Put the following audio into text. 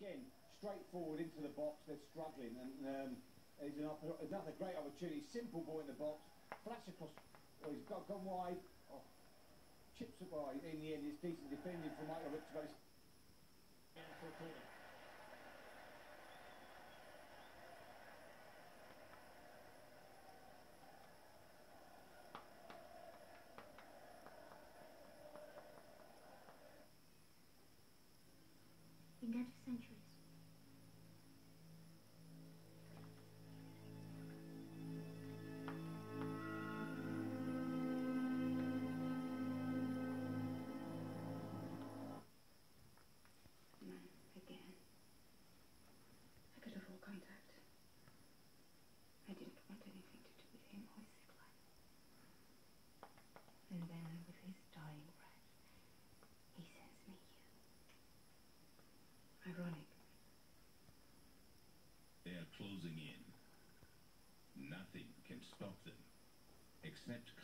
again, straightforward into the box. They're struggling, and um, there's an another great opportunity. Simple ball in the box, flash across. Oh, he's got gone wide. Oh, chips it wide. In the end, it's decent defending from Michael Rich, but it's Down Ironic. They are closing in. Nothing can stop them, except.